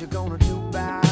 you gonna do about